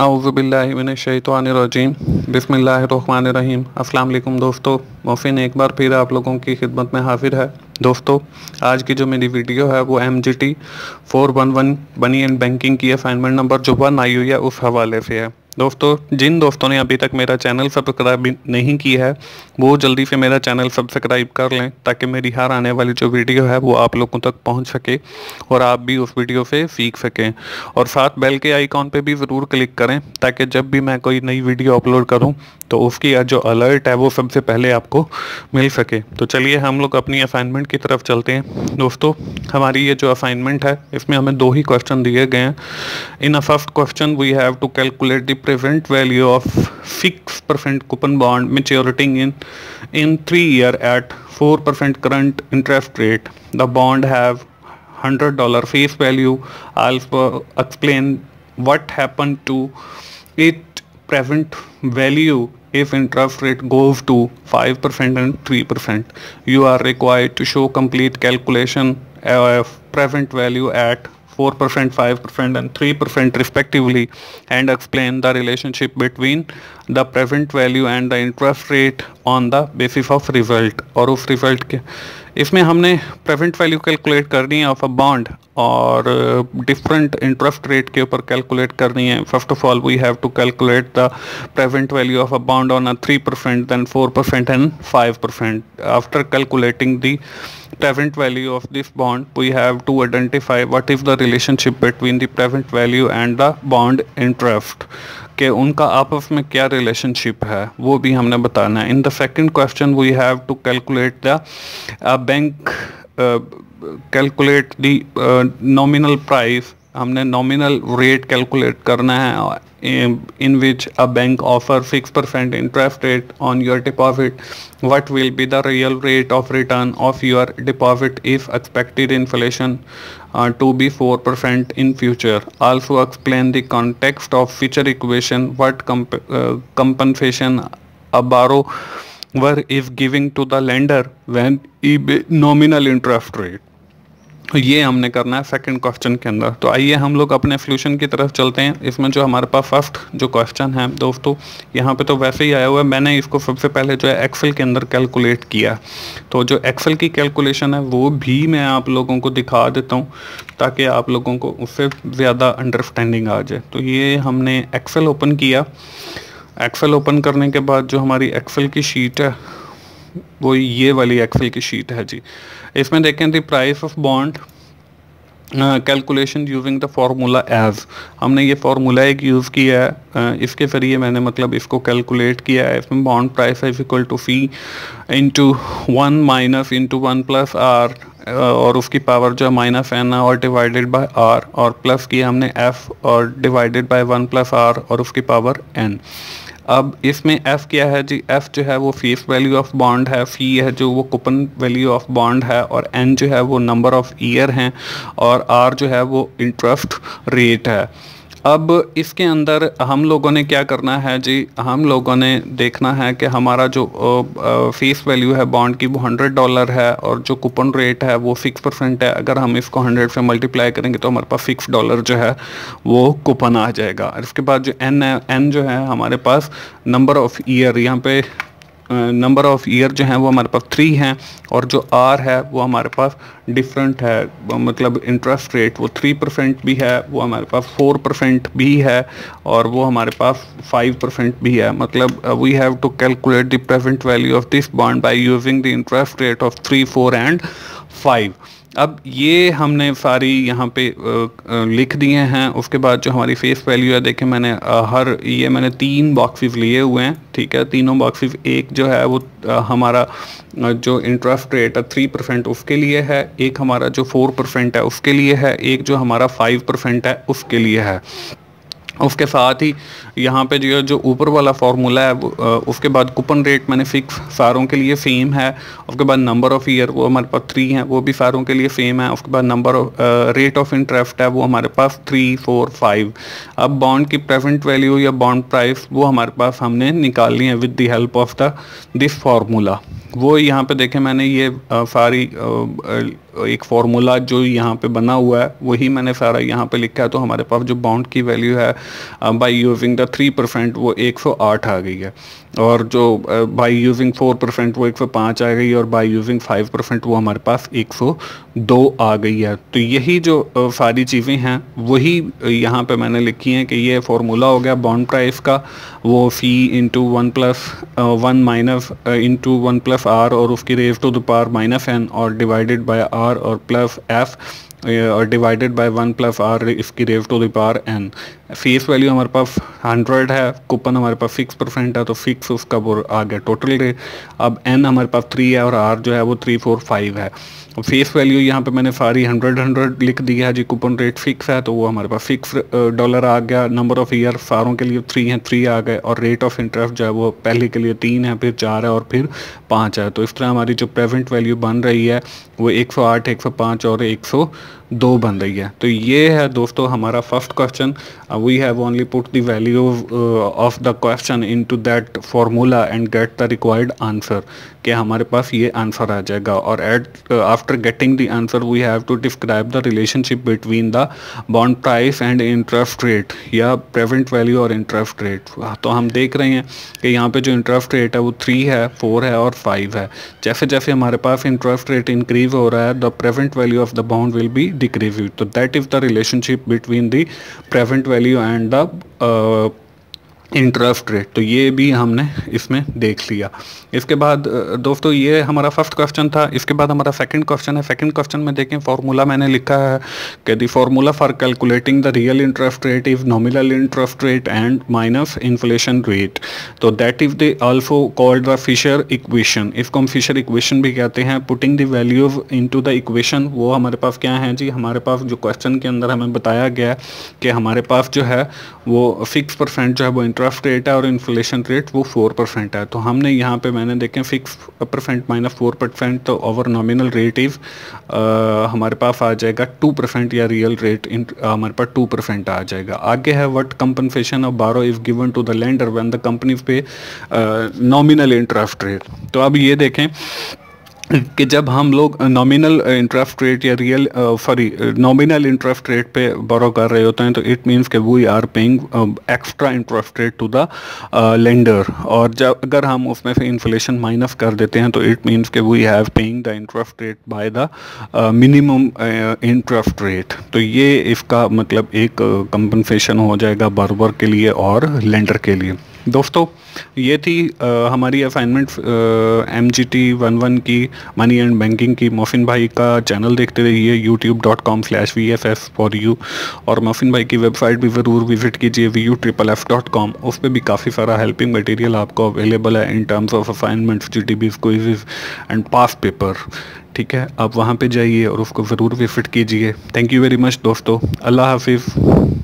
आउज़बिल्लिमिनशैतवानरजीम बिसमीम अल्लाम दोस्तों। मोफिन एक बार फिर आप लोगों की खिदमत में हाजिर है। दोस्तों, आज की जो मेरी वीडियो है, वो M G T four one one बनी एंड बैंकिंग की असाइनमेंट नंबर जो वन आई हुई है, उस हवाले से है। दोस्तों, जिन दोस्तों ने अभी तक मेरा चैनल सब्सक्राइब नहीं किया है, वो जल्दी से मेरा चैनल सब्सक्राइब कर लें, ताकि मेरी हर आने वाली जो वीडियो है, वो आप लोगों तक पहुँच सके और आप भी उस वीडियो से सीख सकें। और साथ बेल के आइकॉन पे भी ज़रूर क्लिक करें, ताकि जब भी मैं कोई नई वीडियो अपलोड करूँ तो उसकी जो अलर्ट है, वो सबसे पहले आपको मिल सके। तो चलिए हम लोग अपनी असाइनमेंट की तरफ़ चलते हैं। दोस्तों, हमारी ये जो असाइनमेंट है, इसमें हमें दो ही क्वेश्चन दिए गए हैं। In a first question we have to calculate the present value of fixed percent coupon bond maturing in in 3 year at 4% current interest rate. The bond have $100 face value. I'll uh, explain what happened to it present value if interest rate goes to 5% and 3% you are required to show complete calculation of present value at 4%, 5% and 3% respectively and explain the relationship between the present value and the interest rate on the basis of result और उस result के इसमें हमने present value calculate करनी है of a bond और different interest rate के ऊपर कैलकुलेट करनी है। First of all we have to calculate the present value of a bond on a three percent then four percent and five percent after calculating the present value of this bond, we have to identify what is the relationship between the present value and the bond interest. कि उनका आपस में क्या relationship है, वो भी हमने बताना है। In the second question we have to calculate the bank calculate the nominal price हमने नॉमिनल रेट कैलकुलेट करना है in which a bank offer six percent interest rate on your deposit what will be the real rate of return of your deposit if expected inflation uh, to be 4% in future. Also explain the context of future equation. What comp uh, compensation a borrower is giving to the lender when nominal interest rate ये हमने करना है second question के अंदर। तो आइए हम लोग अपने सोल्यूशन की तरफ़ चलते हैं। इसमें जो हमारे पास फ़र्स्ट जो क्वेश्चन है, दोस्तों, यहाँ पे तो वैसे ही आया हुआ है। मैंने इसको सबसे पहले जो है एक्सेल के अंदर कैलकुलेट किया तो जो एक्सेल की कैलकुलेशन है, वो भी मैं आप लोगों को दिखा देता हूँ, ताकि आप लोगों को उससे ज़्यादा अंडरस्टैंडिंग आ जाए। तो ये हमने एक्सेल ओपन किया। एक्सेल ओपन करने के बाद जो हमारी एक्सेल की शीट है वो ये वाली एक्सेल की शीट है जी। इसमें देखें the price of bond calculation using the formula as हमने ये फार्मूला एक यूज़ किया है uh, इसके ज़रिए मैंने मतलब इसको कैलकुलेट किया है। इसमें बॉन्ड प्राइस है equal to fee into one minus into one plus R और उसकी पावर जो है माइनस एन और डिवाइडेड बाय आर और प्लस किया हमने एफ़ और divided by one plus R और उसकी पावर एन अब इसमें एफ़ क्या है जी? एफ़ जो है वो फेस वैल्यू ऑफ़ बॉन्ड है फ़ी है जो वो कूपन वैल्यू ऑफ़ बॉन्ड है, और एन जो है वो नंबर ऑफ़ ईयर हैं, और आर जो है वो इंटरेस्ट रेट है। अब इसके अंदर हम लोगों ने क्या करना है जी? हम लोगों ने देखना है कि हमारा जो फेस वैल्यू है बॉन्ड की वो हंड्रेड डॉलर है और जो कूपन रेट है वो सिक्स परसेंट है। अगर हम इसको हंड्रेड से मल्टीप्लाई करेंगे तो हमारे पास सिक्स डॉलर जो है वो कूपन आ जाएगा। इसके बाद जो एन है एन जो है हमारे पास नंबर ऑफ़ ईयर यहाँ पे नंबर ऑफ़ ईयर जो हैं वो हमारे पास थ्री हैं और जो आर है वो हमारे पास डिफरेंट है। मतलब इंटरेस्ट रेट वो थ्री परसेंट भी है, वो हमारे पास फोर परसेंट भी है और वो हमारे पास फाइव परसेंट भी है। मतलब we have to calculate the present value of this bond by using the interest rate of three four and five अब ये हमने सारी यहाँ पे लिख दिए हैं। उसके बाद जो हमारी फेस वैल्यू है देखें मैंने हर, ये मैंने तीन बॉक्सेस लिए हुए हैं, ठीक है? तीनों बॉक्सेस एक जो है वो हमारा जो इंटरेस्ट रेट है थ्री परसेंट उसके लिए है, एक हमारा जो फोर परसेंट है, उसके लिए है, एक जो हमारा फाइव परसेंट है, उसके लिए है। उसके साथ ही यहाँ पे जो जो ऊपर वाला फार्मूला है उसके बाद कूपन रेट मैंने फिक्स सारों के लिए सेम है, उसके बाद नंबर ऑफ़ ईयर वो हमारे पास थ्री हैं, वो भी सारों के लिए सेम है, उसके बाद number of rate of interest है, वो हमारे पास थ्री फोर फाइव अब बॉन्ड की प्रेजेंट वैल्यू या बॉन्ड प्राइस वो हमारे पास हमने निकालनी है with the help of the this formula वो यहाँ पे देखें मैंने ये सारी एक फार्मूला जो यहाँ पे बना हुआ है, वही मैंने सारा यहाँ पे लिखा है तो हमारे पास जो बाउंड की वैल्यू है by using the three percent वो 108 आ गई है। और जो बाय यूजिंग फोर परसेंट वो 105 आ गई और बाय यूजिंग फाइव परसेंट वो हमारे पास 102 आ गई है। तो यही जो सारी चीज़ें हैं, वही यहाँ पे मैंने लिखी हैं कि ये फार्मूला हो गया बॉन्ड प्राइस का, वो fee into one plus one minus into one plus R और उसकी raise to the power minus N और डिवाइडेड बाय आर और प्लस एफ़ और divided by one plus R इसकी raise to the power N face value हमारे पास hundred है coupon हमारे पास सिक्स परसेंट है तो सिक्स उसका वो आ गया टोटल रे अब एन हमारे पास थ्री है और आर जो है वो थ्री फोर फाइव है. फेस वैल्यू यहाँ पे मैंने सारी हंड्रेड हंड्रेड लिख दिया है, जी कूपन रेट फिक्स है तो वो हमारे पास फिक्स डॉलर आ गया नंबर ऑफ़ ईयर सारों के लिए थ्री हैं थ्री आ गए, और रेट ऑफ़ इंटरेस्ट जो है वो पहले के लिए तीन है, फिर चार है, और फिर पाँच है। तो इस तरह हमारी जो प्रेजेंट वैल्यू बन रही है, वो एक सौ आठ, एक सौ पाँच और एक सौ दो बन रही है। तो ये है दोस्तों हमारा first question we have only put the value of the question into that formula and get the required answer कि हमारे पास ये आंसर आ जाएगा। और at after getting the answer we have to describe the relationship between the bond price and interest rate या present value और interest rate तो हम देख रहे हैं कि यहाँ पे जो इंटरेस्ट रेट है, वो थ्री है फोर है और फाइव है। जैसे जैसे हमारे पास इंटरेस्ट रेट इंक्रीज हो रहा है the present value of the bond will be decreases. So that is the relationship between the present value and the uh, interest rate तो ये भी हमने इसमें देख लिया। इसके बाद दोस्तों, ये हमारा फ़र्स्ट क्वेश्चन था। इसके बाद हमारा सेकंड क्वेश्चन है। सेकंड क्वेश्चन में देखें फार्मूला मैंने लिखा है कि the formula for calculating the real interest rate is nominal interest rate and minus inflation rate तो that is the also called the Fisher equation इसको हम फिशर इक्वेशन भी कहते हैं। Putting the value to the equation वो हमारे पास क्या है जी? हमारे पास जो क्वेश्चन के अंदर हमें बताया गया कि हमारे पास जो है, वो फिक्स परसेंट जो है वो इंटरेस्ट रेट है और इन्फ्लेशन रेट वो फोर परसेंट है। तो हमने यहाँ पे मैंने देखें six percent minus four percent तो ओवर नॉमिनल रेट इज़ हमारे पास आ जाएगा टू परसेंट या रियल रेट इन हमारे पास टू परसेंट आ जाएगा। आगे है what compensation of borrow is given to the lender when the company pay nominal interest rate तो अब ये देखें कि जब हम लोग नॉमिनल इंटरेस्ट रेट या real sorry nominal interest rate पे बोरो कर रहे होते हैं तो इट मींस कि we are paying extra interest rate to the lender और जब, अगर हम उसमें से इन्फ्लेशन माइनस कर देते हैं तो इट मींस कि we have paying the interest rate by the minimum interest rate तो ये इसका मतलब एक कंपनसेशन हो जाएगा बर्बर के लिए और लेंडर के लिए. दोस्तों ये थी आ, हमारी assignment M G T one one की मनी एंड बैंकिंग की। मोफिन भाई का चैनल देखते रहिए YouTube dot com slash V F F for you और मोफिन भाई की वेबसाइट भी ज़रूर विज़िट कीजिए V U triple F dot com उस पर भी काफ़ी सारा हेल्पिंग मटेरियल आपको अवेलेबल है in terms of assignments G T B quiz and past paper ठीक है आप वहाँ पर जाइए और उसको ज़रूर विज़िट कीजिए। थैंक यू वेरी मच दोस्तों। अल्लाह हाफिज़।